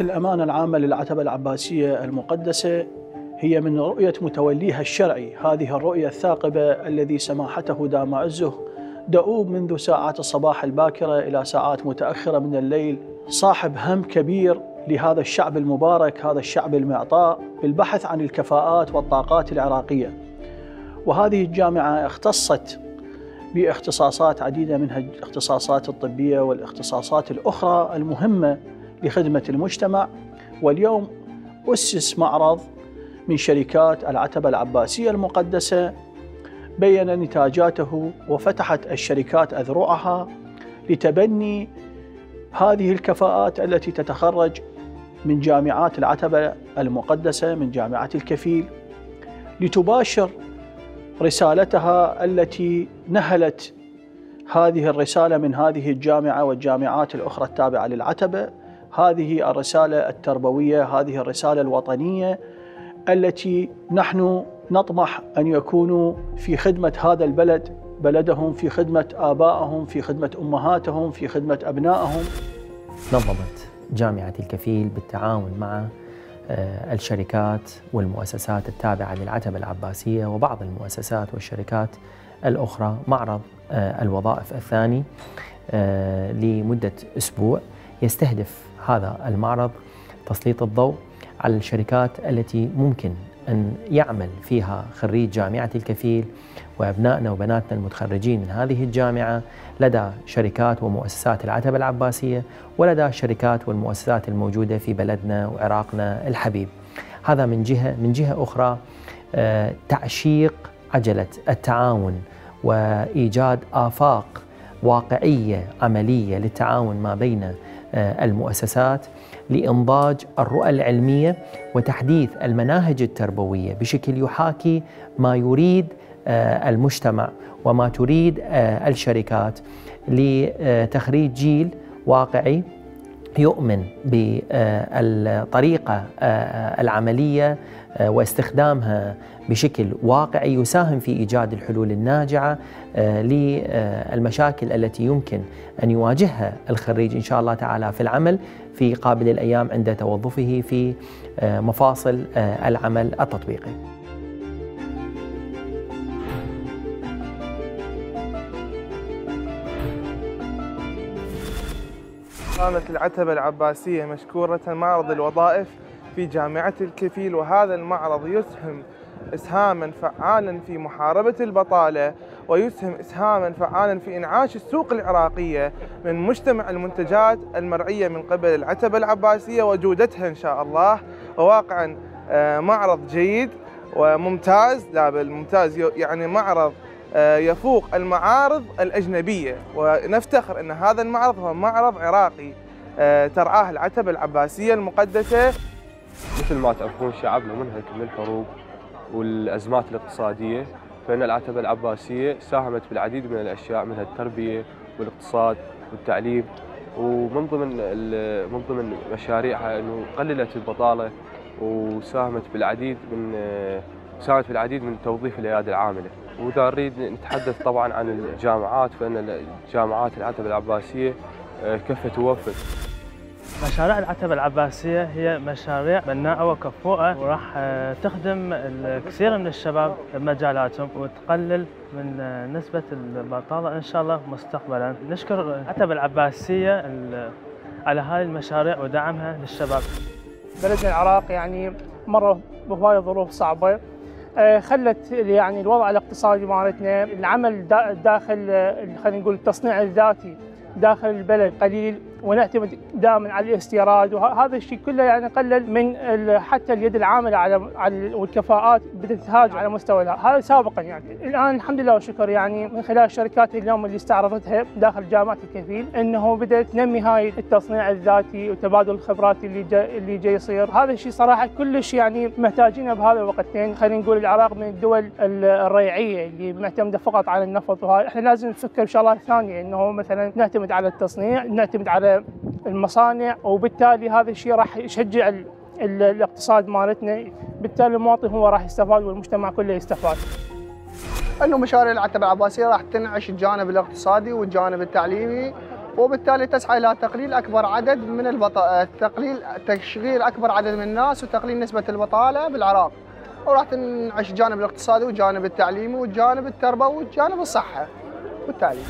الأمانة العامة للعتبة العباسية المقدسة هي من رؤية متوليها الشرعي. هذه الرؤية الثاقبة الذي سماحته دام عزه دؤوب منذ ساعات الصباح الباكرة إلى ساعات متأخرة من الليل. صاحب هم كبير لهذا الشعب المبارك هذا الشعب المعطاء بالبحث عن الكفاءات والطاقات العراقية. وهذه الجامعة اختصت باختصاصات عديدة منها الاختصاصات الطبية والاختصاصات الأخرى المهمة لخدمة المجتمع. واليوم أسس معرض من شركات العتبة العباسية المقدسة. بين نتاجاته وفتحت الشركات أذرعها لتبني هذه الكفاءات التي تتخرج من جامعات العتبة المقدسة من جامعة الكفيل لتباشر رسالتها التي نهلت هذه الرسالة من هذه الجامعة والجامعات الأخرى التابعة للعتبة. هذه الرسالة التربوية هذه الرسالة الوطنية التي نحن نطمح أن يكونوا في خدمة هذا البلد بلدهم في خدمة آبائهم في خدمة أمهاتهم في خدمة أبنائهم. نظمت جامعة الكفيل بالتعاون مع آه، الشركات والمؤسسات التابعة للعتبة العباسية وبعض المؤسسات والشركات الأخرى معرض آه، الوظائف الثاني آه، لمدة أسبوع يستهدف هذا المعرض تسليط الضوء على الشركات التي ممكن أن يعمل فيها خريج جامعة الكفيل وأبنائنا وبناتنا المتخرجين من هذه الجامعة لدى شركات ومؤسسات العتبة العباسية ولدى الشركات والمؤسسات الموجودة في بلدنا وعراقنا الحبيب. هذا من جهة من جهة أخرى آه، تعشيق عجلة التعاون وإيجاد آفاق واقعية عملية للتعاون ما بين المؤسسات لإنضاج الرؤى العلمية وتحديث المناهج التربوية بشكل يحاكي ما يريد آه، المجتمع وما تريد آه، الشركات لتخريج جيل واقعي يؤمن بالطريقة العملية واستخدامها بشكل واقعي يساهم في إيجاد الحلول الناجعة للمشاكل التي يمكن أن يواجهها الخريج إن شاء الله تعالى في العمل في قابل الأيام عند توظفه في مفاصل العمل التطبيقي. قامت العتبة العباسية مشكورة معرض الوظائف في جامعة الكفيل وهذا المعرض يسهم إسهاما فعالا في محاربة البطالة ويسهم إسهاما فعالا في إنعاش السوق العراقية من مجتمع المنتجات المرعية من قبل العتبة العباسية وجودتها إن شاء الله. وواقعا آه، معرض جيد وممتاز. لا بل ممتاز يعني معرض يفوق المعارض الأجنبية. ونفتخر أن هذا المعرض هو معرض عراقي آه، ترعاه العتبة العباسية المقدسة. مثل ما تعرفون شعبنا منهك من الحروب والأزمات الاقتصادية فإن العتبة العباسية ساهمت بالعديد من الأشياء منها التربية والاقتصاد والتعليم. ومن ضمن من ضمن مشاريعها إنه قللت البطالة وساهمت بالعديد من ساهمت بالعديد من توظيف الأيادي العاملة. وإذا نريد نتحدث طبعا عن الجامعات فإن الجامعات العتبة العباسية كفه توفر؟ مشاريع العتبة العباسية هي مشاريع بناءة وكفوءة وراح آه، تخدم الكثير من الشباب بمجالاتهم وتقلل من آه، نسبة البطالة إن شاء الله مستقبلا. نشكر العتبة العباسية على هذه المشاريع ودعمها للشباب. بلدنا العراق يعني مر بهواية ظروف صعبة. آه، خلت يعني الوضع الاقتصادي مالتنا العمل داخل خلينا نقول التصنيع الذاتي داخل البلد قليل. ونعتمد دائما على الاستيراد وهذا الشيء كله يعني قلل من حتى اليد العاملة على على والكفاءات تهاجم على مستوى هذا سابقا يعني. الآن الحمد لله والشكر يعني من خلال الشركات اليوم اللي استعرضتها داخل جامعة الكفيل إنه بدأت تنمي هاي التصنيع الذاتي وتبادل الخبرات اللي جاي اللي جاي يصير. هذا الشيء صراحة كلش يعني محتاجينه بهذا الوقتين خلينا نقول العراق من الدول الريعية اللي معتمدة فقط على النفط وهاي إحنا لازم نفكر بشغلات ثانية إنه مثلا نعتمد على التصنيع نعتمد على المصانع وبالتالي هذا الشيء راح يشجع الاقتصاد مالتنا. بالتالي المواطن هو راح يستفاد والمجتمع كله يستفاد. أنه مشاريع العتبة العباسية راح تنعش الجانب الاقتصادي والجانب التعليمي وبالتالي تسعى إلى تقليل أكبر عدد من البط... تقليل تشغيل أكبر عدد من الناس وتقليل نسبة البطالة بالعراق. وراح تنعش الجانب الاقتصادي والجانب التعليمي والجانب التربوي والجانب الصحه والتعليم.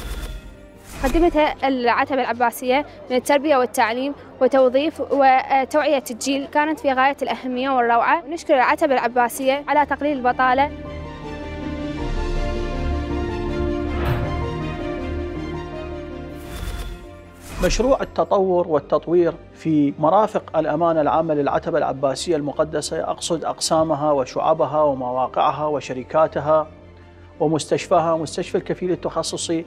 قدمتها العتبة العباسية من التربية والتعليم وتوظيف وتوعية الجيل. كانت في غاية الأهمية والروعة. نشكر العتبة العباسية على تقليل البطالة. مشروع التطور والتطوير في مرافق الأمانة العامة للعتبة العباسية المقدسة أقصد أقسامها وشعبها ومواقعها وشركاتها ومستشفاها مستشفى الكفيل التخصصي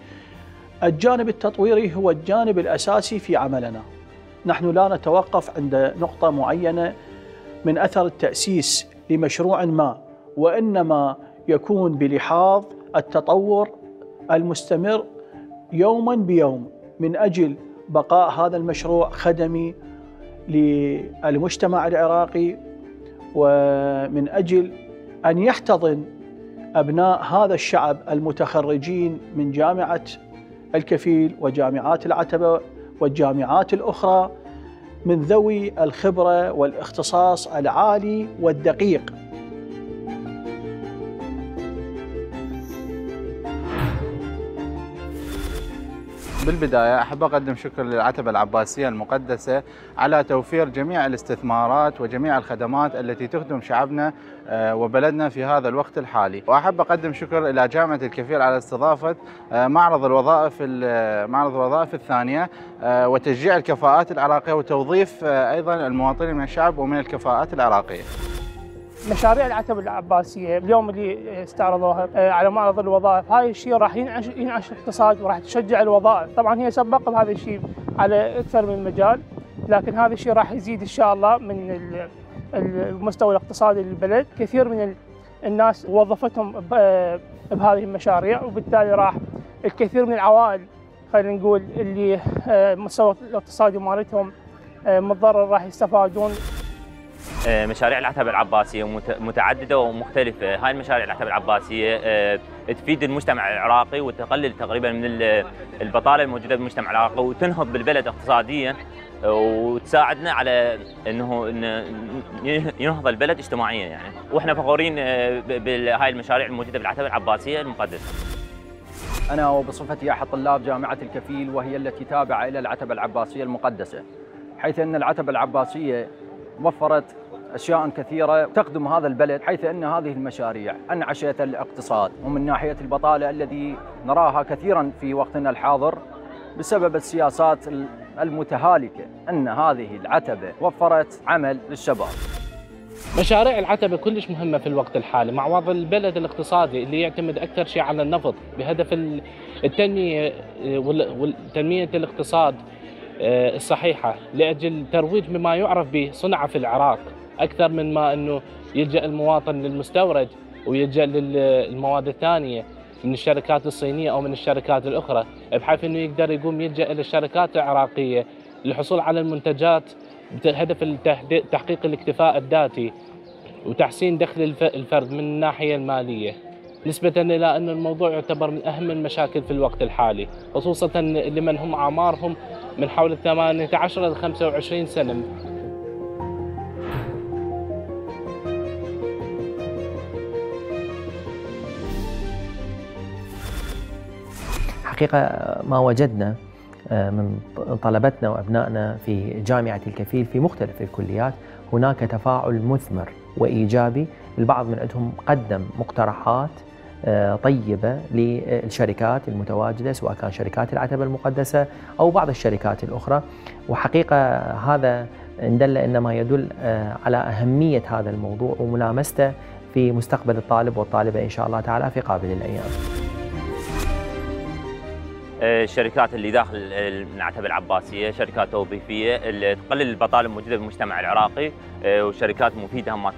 الجانب التطويري هو الجانب الأساسي في عملنا. نحن لا نتوقف عند نقطة معينة من أثر التأسيس لمشروع ما وإنما يكون بلحاظ التطور المستمر يوما بيوم. من أجل بقاء هذا المشروع خدمي للمجتمع العراقي ومن أجل أن يحتضن أبناء هذا الشعب المتخرجين من جامعة الكفيل وجامعات العتبة والجامعات الأخرى من ذوي الخبرة والاختصاص العالي والدقيق. بالبداية أحب أقدم شكر للعتبة العباسية المقدسة على توفير جميع الاستثمارات وجميع الخدمات التي تخدم شعبنا آه، وبلدنا في هذا الوقت الحالي. وأحب أقدم شكر إلى جامعة الكفيل على استضافة آه، معرض الوظائف معرض الوظائف الثانية آه، وتشجيع الكفاءات العراقية وتوظيف أيضا المواطنين من الشعب ومن الكفاءات العراقية. مشاريع العتبة العباسية اليوم اللي استعرضوها آه، على معرض الوظائف هاي الشيء راح ينعش ينعش الاقتصاد وراح تشجع الوظائف. طبعا هي سبق بهذا الشيء على أكثر من مجال لكن هذا الشيء راح يزيد إن شاء الله من المستوى الاقتصادي للبلد. كثير من الناس وظفتهم بهذه المشاريع وبالتالي راح الكثير من العوائل خلينا نقول اللي المستوى آه، الاقتصادي مالتهم آه، متضرر راح يستفادون آه، مشاريع العتبة العباسية متعددة ومختلفة هاي المشاريع العتبة العباسية آه، تفيد المجتمع العراقي وتقلل تقريبا من البطالة الموجودة بالمجتمع العراقي وتنهض بالبلد اقتصاديا وتساعدنا على إنه ينهض البلد اجتماعيا يعني وإحنا فخورين آه، بهاي المشاريع الموجودة بالعتبة العباسية المقدسة. أنا وبصفتي أحد طلاب جامعة الكفيل وهي التي تابعة إلى العتبة العباسية المقدسة. حيث أن العتبة العباسية وفرت أشياء كثيرة تخدم هذا البلد حيث أن هذه المشاريع أنعشت الاقتصاد ومن ناحية البطالة الذي نراها كثيرا في وقتنا الحاضر بسبب السياسات المتهالكة أن هذه العتبة وفرت عمل للشباب. مشاريع العتبة كلش مهمة في الوقت الحالي مع وضع البلد الاقتصادي اللي يعتمد أكثر شيء على النفط بهدف التنمية وتنمية الاقتصاد آه، الصحيحة لأجل ترويج بما يعرف بصنع في العراق أكثر من ما إنه يلجأ المواطن للمستورد ويلجأ للمواد الثانية من الشركات الصينية أو من الشركات الأخرى بحيث إنه يقدر يقوم يلجأ إلى الشركات العراقية للحصول على المنتجات بهدف تحقيق الاكتفاء الذاتي وتحسين دخل الفرد من الناحية المالية. نسبة إلى أن الموضوع يعتبر من أهم المشاكل في الوقت الحالي خصوصا لمن هم أعمارهم من حول 18 إلى 25 سنة. الحقيقة ما وجدنا آه، من طلبتنا وأبنائنا في جامعة الكفيل في مختلف الكليات هناك تفاعل مثمر وإيجابي. البعض من عندهم قدم مقترحات آه، طيبة للشركات المتواجدة سواء كان شركات العتبة المقدسة أو بعض الشركات الأخرى. وحقيقة هذا إن دل إنما يدل آه، على أهمية هذا الموضوع وملامسته في مستقبل الطالب والطالبة إن شاء الله تعالى في قابل الأيام. الشركات اللي داخل العتبه العباسيه شركات توظيفيه اللي تقلل البطالة الموجودة بالمجتمع العراقي آه، وشركات مفيدة هم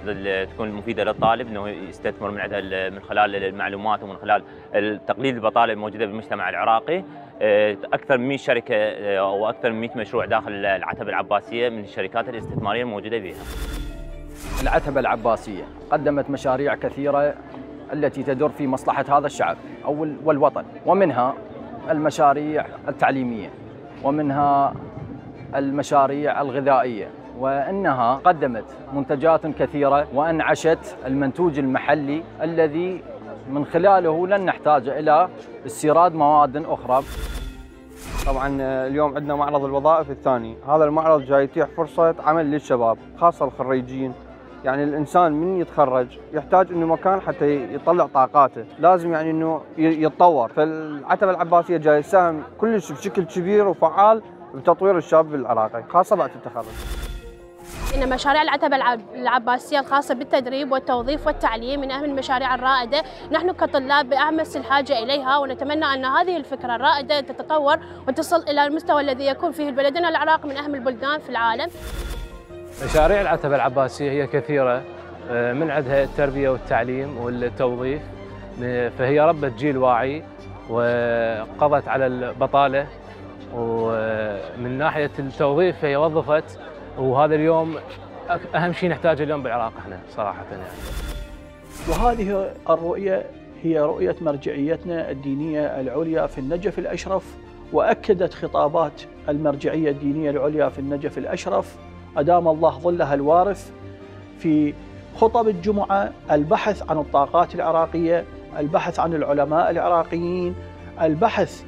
تكون مفيدة للطالب إنه يستثمر من عندها من خلال المعلومات ومن خلال تقليل البطالة الموجودة بالمجتمع العراقي آه، أكثر من 100 شركة آه، أو أكثر من 100 مشروع داخل العتبة العباسية من الشركات الاستثمارية الموجودة بها. العتبة العباسية قدمت مشاريع كثيرة التي تدر في مصلحة هذا الشعب أو والوطن ومنها المشاريع التعليمية ومنها المشاريع الغذائية وأنها قدمت منتجات كثيرة وأنعشت المنتوج المحلي الذي من خلاله لن نحتاج إلى استيراد مواد أخرى. طبعا اليوم عندنا معرض الوظائف الثاني. هذا المعرض جاي يتيح فرصة عمل للشباب خاصة الخريجين يعني الإنسان من يتخرج يحتاج إنه مكان حتى يطلع طاقاته. لازم يعني إنه يتطور. فالعتبة العباسية جاي يساهم كلش بشكل كبير وفعال بتطوير الشاب العراقي خاصة بعد التخرج. إن مشاريع العتبة العباسية الخاصة بالتدريب والتوظيف والتعليم من أهم المشاريع الرائدة. نحن كطلاب بأمس الحاجة إليها ونتمنى أن هذه الفكرة الرائدة تتطور وتصل إلى المستوى الذي يكون فيه بلدنا العراق من أهم البلدان في العالم. مشاريع العتبة العباسية هي كثيرة آه، من عندها التربية والتعليم والتوظيف فهي ربت جيل واعي وقضت على البطالة ومن ناحية التوظيف فهي وظفت وهذا اليوم أهم شيء نحتاجه اليوم بالعراق إحنا صراحة يعني. وهذه الرؤية هي رؤية مرجعيتنا الدينية العليا في النجف الأشرف وأكدت خطابات المرجعية الدينية العليا في النجف الأشرف أدام الله ظلها الوارث في خطب الجمعة البحث عن الطاقات العراقية البحث عن العلماء العراقيين البحث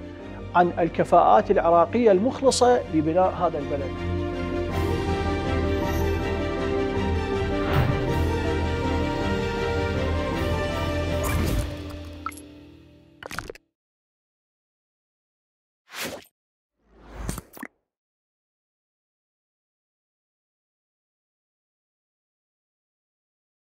عن الكفاءات العراقية المخلصة لبناء هذا البلد.